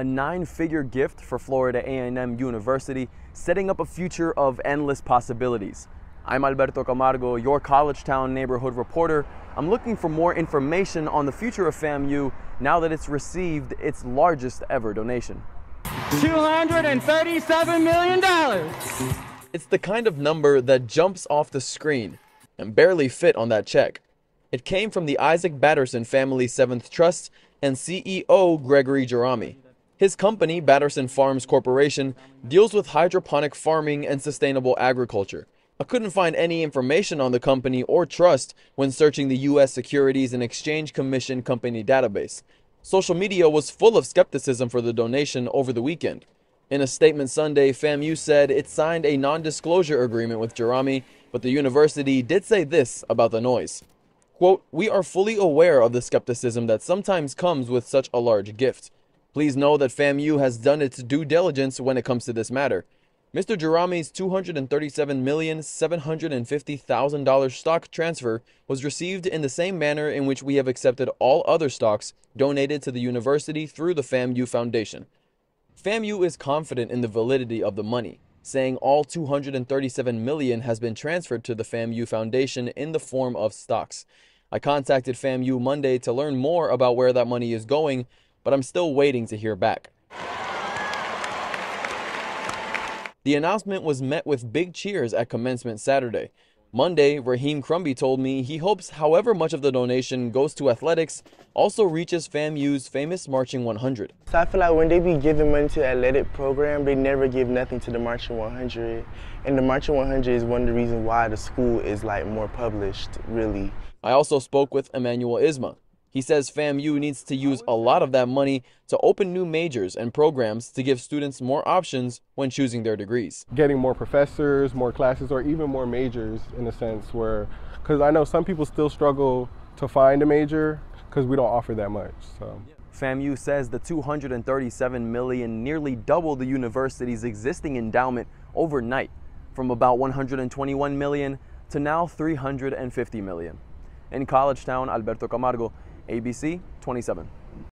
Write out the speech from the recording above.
a nine-figure gift for Florida A&M University, setting up a future of endless possibilities. I'm Alberto Camargo, your College Town neighborhood reporter. I'm looking for more information on the future of FAMU now that it's received its largest ever donation. $237 million. It's the kind of number that jumps off the screen and barely fit on that check. It came from the Isaac Batterson Family Seventh Trust and CEO Gregory Gerami. His company, Batterson Farms Corporation, deals with hydroponic farming and sustainable agriculture. I couldn't find any information on the company or trust when searching the U.S. Securities and Exchange Commission company database. Social media was full of skepticism for the donation over the weekend. In a statement Sunday, FAMU said it signed a non-disclosure agreement with Gerami, but the university did say this about the noise. Quote, we are fully aware of the skepticism that sometimes comes with such a large gift. Please know that FAMU has done its due diligence when it comes to this matter. Mr. Gerami's $237,750,000 stock transfer was received in the same manner in which we have accepted all other stocks donated to the university through the FAMU Foundation. FAMU is confident in the validity of the money, saying all 237 million has been transferred to the FAMU Foundation in the form of stocks. I contacted FAMU Monday to learn more about where that money is going, but I'm still waiting to hear back. The announcement was met with big cheers at commencement Saturday. Monday, Raheem Crumby told me he hopes however much of the donation goes to athletics also reaches FAMU's famous Marching 100. So I feel like when they be giving money to the athletic program, they never give nothing to the Marching 100. And the Marching 100 is one of the reasons why the school is like more published, really. I also spoke with Emmanuel Isma. He says FAMU needs to use a lot of that money to open new majors and programs to give students more options when choosing their degrees. Getting more professors, more classes, or even more majors in a sense where, because I know some people still struggle to find a major because we don't offer that much. So. FAMU says the 237 million nearly doubled the university's existing endowment overnight from about 121 million to now 350 million. In College Town, Alberto Camargo, ABC 27.